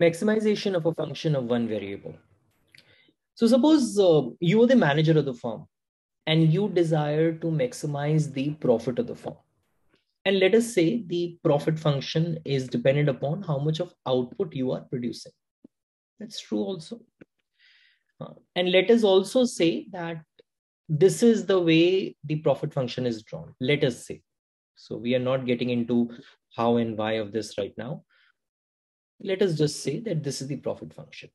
maximization of a function of one variable. So suppose uh, you are the manager of the firm and you desire to maximize the profit of the firm. And let us say the profit function is dependent upon how much of output you are producing. That's true also. Uh, and let us also say that this is the way the profit function is drawn. Let us say. So we are not getting into how and why of this right now. Let us just say that this is the profit function.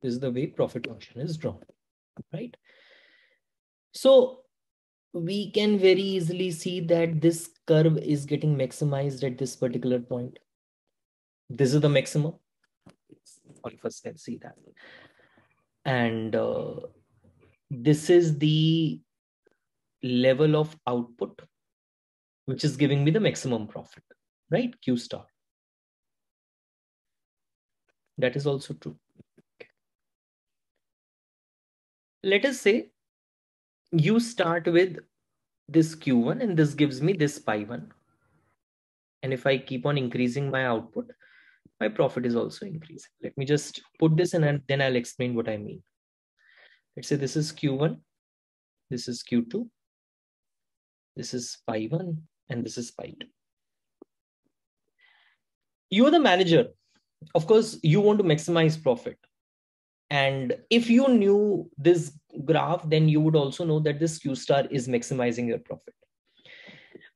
This is the way profit function is drawn, right? So we can very easily see that this curve is getting maximized at this particular point. This is the maximum. All of us can see that. And uh, this is the level of output, which is giving me the maximum profit, right? Q star. That is also true. Okay. Let us say you start with this Q1 and this gives me this pi 1. And if I keep on increasing my output, my profit is also increasing. Let me just put this in and then I'll explain what I mean. Let's say this is Q1, this is Q2, this is pi 1, and this is pi You're the manager. Of course, you want to maximize profit. And if you knew this graph, then you would also know that this Q star is maximizing your profit.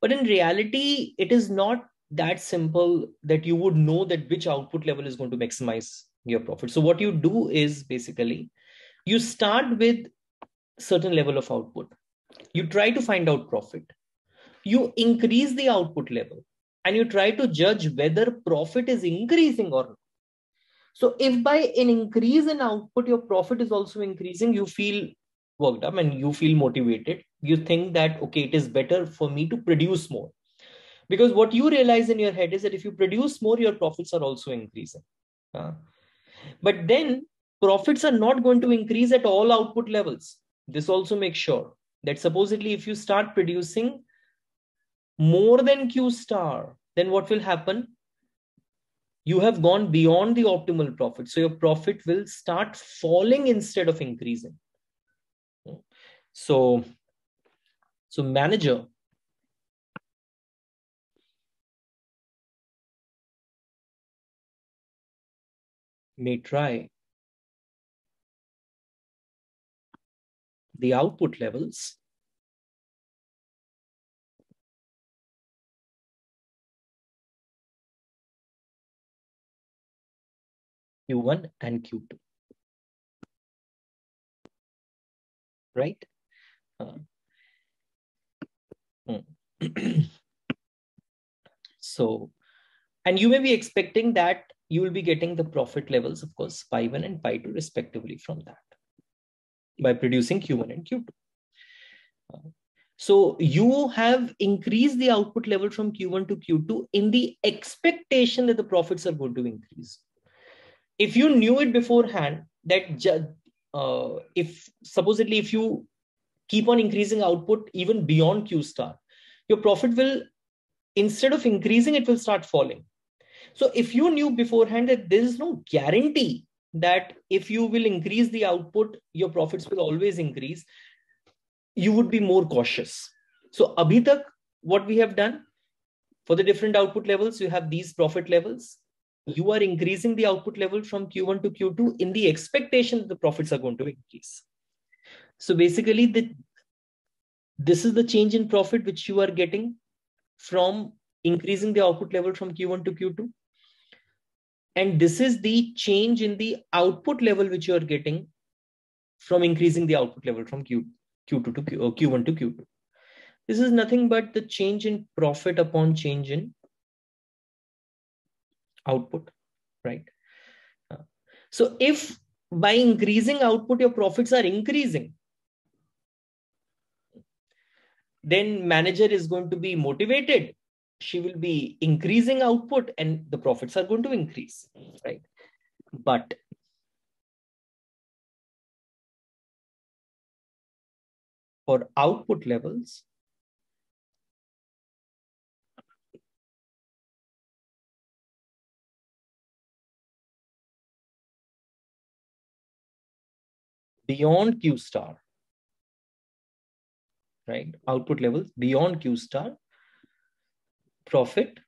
But in reality, it is not that simple that you would know that which output level is going to maximize your profit. So what you do is basically you start with certain level of output. You try to find out profit. You increase the output level and you try to judge whether profit is increasing or not. So if by an increase in output, your profit is also increasing, you feel worked up and you feel motivated. You think that, okay, it is better for me to produce more. Because what you realize in your head is that if you produce more, your profits are also increasing. Uh, but then profits are not going to increase at all output levels. This also makes sure that supposedly if you start producing more than Q star, then what will happen? you have gone beyond the optimal profit. So your profit will start falling instead of increasing. So, so manager may try the output levels Q1 and Q2. Right? Uh, hmm. so, and you may be expecting that you will be getting the profit levels, of course, pi 1 and pi 2 respectively from that by producing Q1 and Q2. Uh, so you have increased the output level from Q1 to Q2 in the expectation that the profits are going to increase if you knew it beforehand that uh, if supposedly if you keep on increasing output even beyond q star your profit will instead of increasing it will start falling. So if you knew beforehand that there is no guarantee that if you will increase the output your profits will always increase you would be more cautious. So abhi what we have done for the different output levels you have these profit levels you are increasing the output level from Q1 to Q2 in the expectation that the profits are going to increase. So basically, the, this is the change in profit which you are getting from increasing the output level from Q1 to Q2. And this is the change in the output level which you are getting from increasing the output level from Q, Q2 to Q, uh, Q1 to Q2. This is nothing but the change in profit upon change in output, right? Uh, so if by increasing output, your profits are increasing, then manager is going to be motivated. She will be increasing output and the profits are going to increase, right? But for output levels, beyond q star right? Output levels beyond q star profit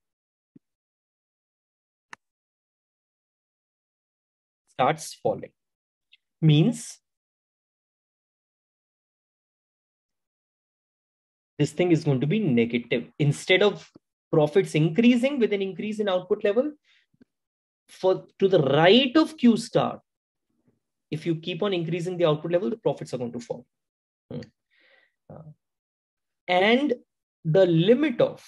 starts falling. Means this thing is going to be negative. Instead of profits increasing with an increase in output level for to the right of q star if you keep on increasing the output level the profits are going to fall hmm. uh, and the limit of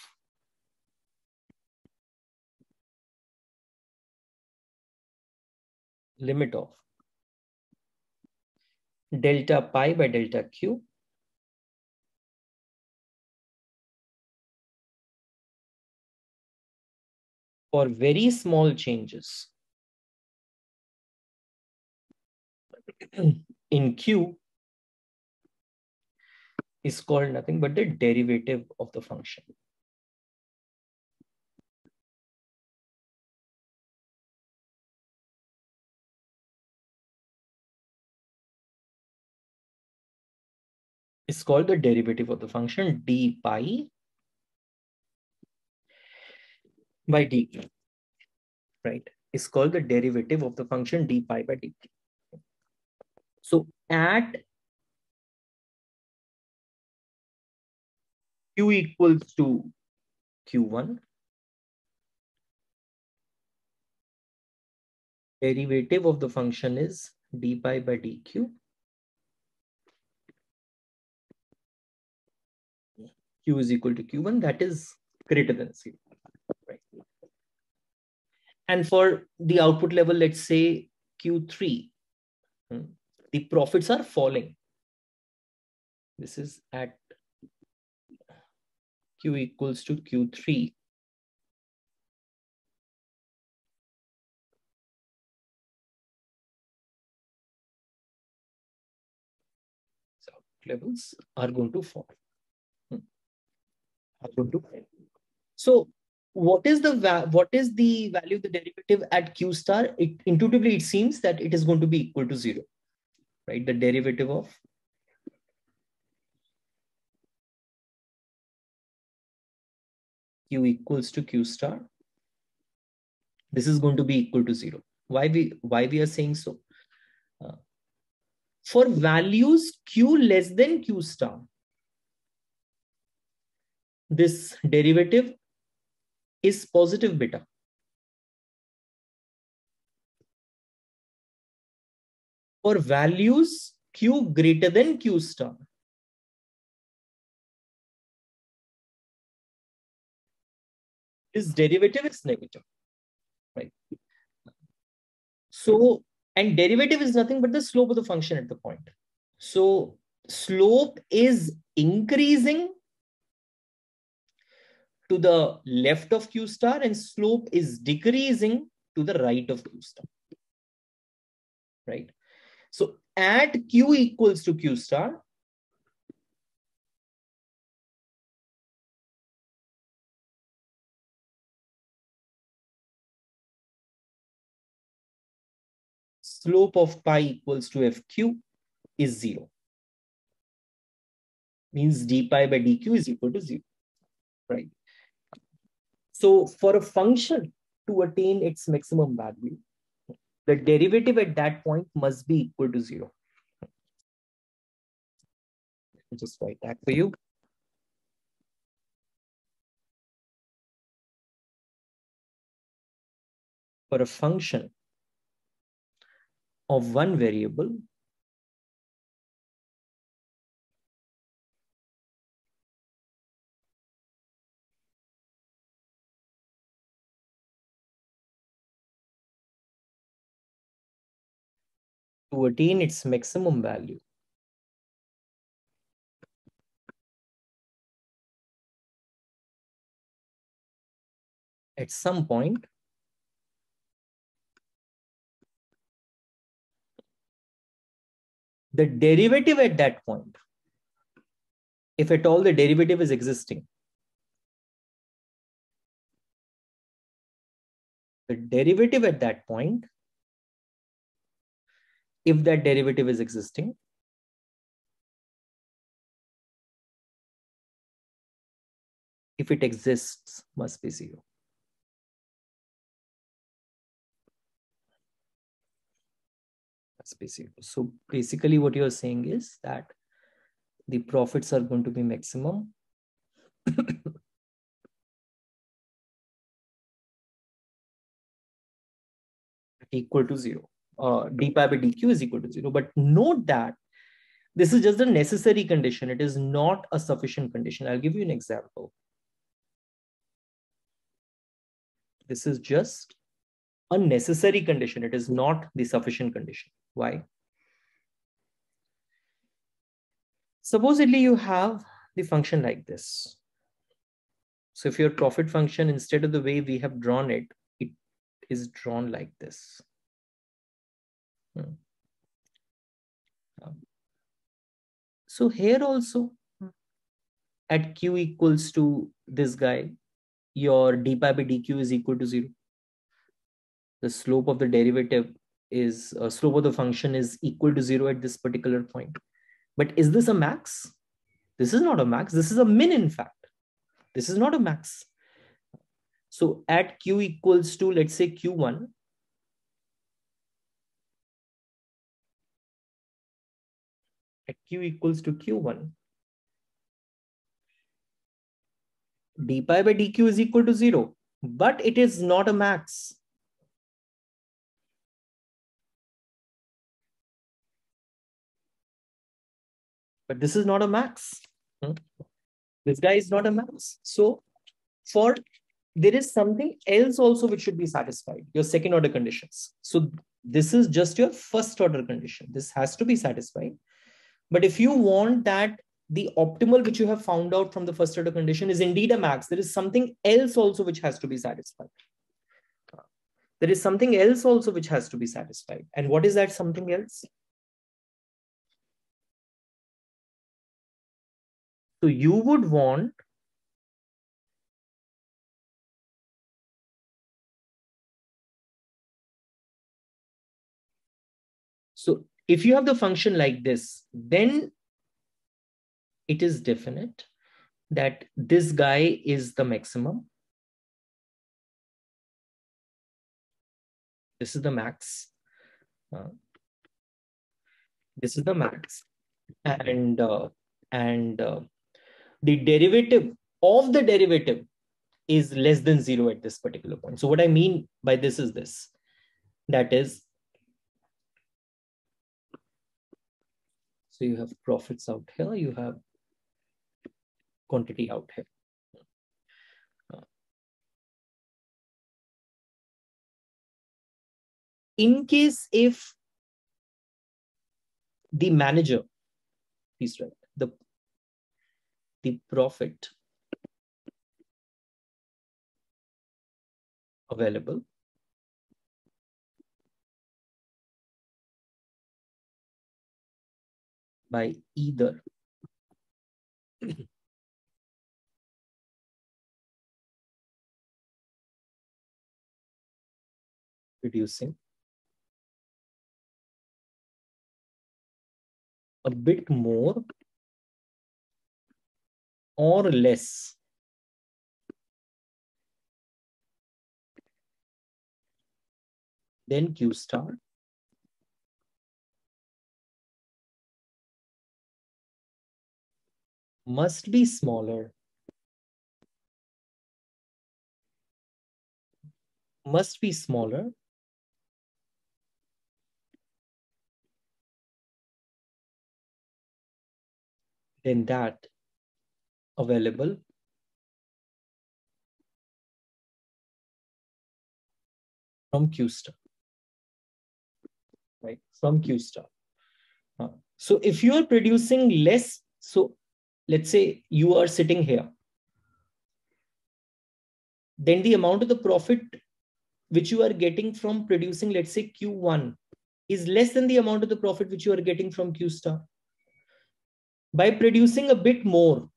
limit of delta pi by delta q for very small changes in Q is called nothing but the derivative of the function. It's called the derivative of the function d pi by dt, right? Is called the derivative of the function d pi by dt. So at q equals to q1, derivative of the function is d pi by dq. q is equal to q1, that is greater than 0. And for the output level, let's say Q3, hmm, the profits are falling. This is at Q equals to Q3. So levels are going to fall. Hmm. Are going to fall. So what is the what is the value of the derivative at q star it intuitively it seems that it is going to be equal to zero right? The derivative of q equals to q star. This is going to be equal to zero. Why we why we are saying so? Uh, for values q less than q star this derivative is positive beta. For values q greater than q star, this derivative is negative, right? So, and derivative is nothing but the slope of the function at the point. So, slope is increasing to the left of Q star and slope is decreasing to the right of Q star. Right? So at Q equals to Q star, slope of pi equals to fq is 0. Means d pi by dq is equal to 0. Right? So for a function to attain its maximum value, the derivative at that point must be equal to zero. Just write that for you. For a function of one variable, attain its maximum value. At some point, the derivative at that point, if at all the derivative is existing, the derivative at that point if that derivative is existing. If it exists, must be zero. Must be zero. So basically what you're saying is that the profits are going to be maximum equal to zero. Uh, d pi by dq is equal to zero. But note that this is just a necessary condition. It is not a sufficient condition. I'll give you an example. This is just a necessary condition. It is not the sufficient condition. Why? Supposedly you have the function like this. So if your profit function, instead of the way we have drawn it, it is drawn like this. Um, so here also at q equals to this guy, your d pi by dq is equal to zero. The slope of the derivative is uh, slope of the function is equal to zero at this particular point. But is this a max? This is not a max. This is a min, in fact. This is not a max. So at q equals to, let's say q1, at q equals to q1, d pi by dq is equal to 0, but it is not a max. But this is not a max. Hmm? This guy is not a max. So for there is something else also which should be satisfied, your second order conditions. So this is just your first order condition. This has to be satisfied. But if you want that the optimal which you have found out from the first order condition is indeed a max, there is something else also which has to be satisfied. There is something else also which has to be satisfied. And what is that something else? So you would want So if you have the function like this, then it is definite that this guy is the maximum. This is the max. Uh, this is the max. And, uh, and uh, the derivative of the derivative is less than zero at this particular point. So what I mean by this is this, that is, so you have profits out here, you have quantity out here. In case if the manager, please write, the the profit available by either reducing a bit more or less. Then Q star. Must be smaller. Must be smaller than that available from QStar, right? From QStar. Uh, so if you are producing less, so let's say you are sitting here, then the amount of the profit which you are getting from producing, let's say Q1, is less than the amount of the profit which you are getting from QStar. By producing a bit more,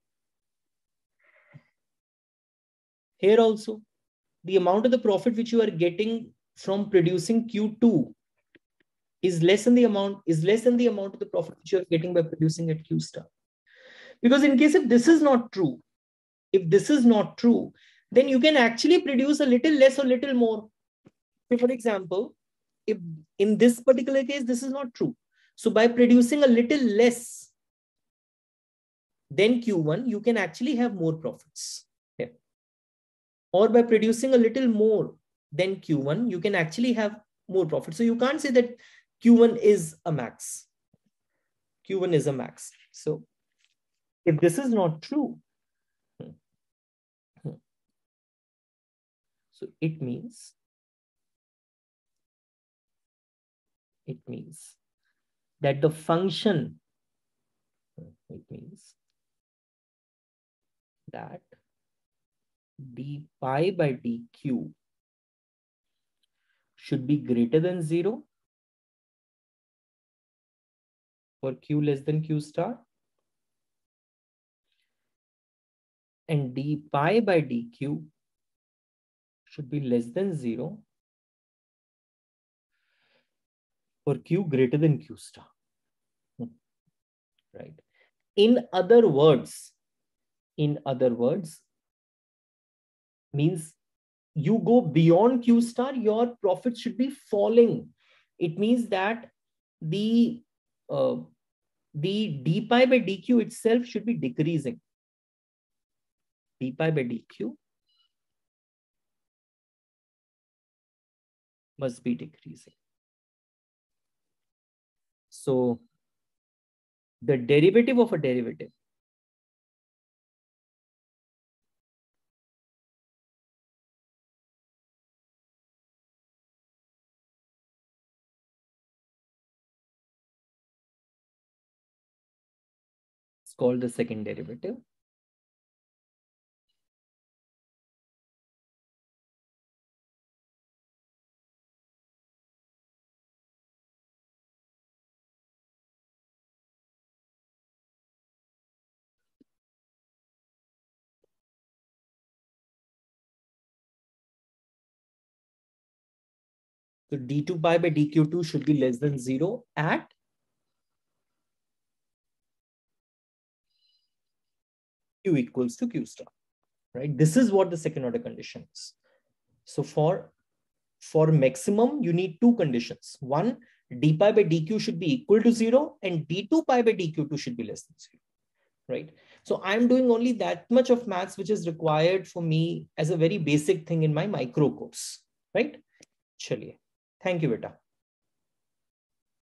Here also, the amount of the profit which you are getting from producing Q2 is less than the amount is less than the amount of the profit which you're getting by producing at q star because in case if this is not true if this is not true then you can actually produce a little less or little more for example if in this particular case this is not true so by producing a little less than q1 you can actually have more profits yeah. or by producing a little more than q1 you can actually have more profit so you can't say that Q1 is a max. Q1 is a max. So if this is not true, so it means, it means that the function, it means that d pi by dq should be greater than zero for q less than q star and d pi by dq should be less than 0 for q greater than q star. Right. In other words, in other words, means you go beyond q star, your profit should be falling. It means that the uh, the d pi by dq itself should be decreasing. D pi by dq must be decreasing. So the derivative of a derivative It's called the second derivative. So d2 pi by dq2 should be less than 0 at q equals to q star, right? This is what the second order condition is. So for, for maximum, you need two conditions. One, d pi by dq should be equal to zero and d2 pi by dq2 should be less than zero, right? So I'm doing only that much of maths, which is required for me as a very basic thing in my micro course, right? Chaliye. Thank you, Beta.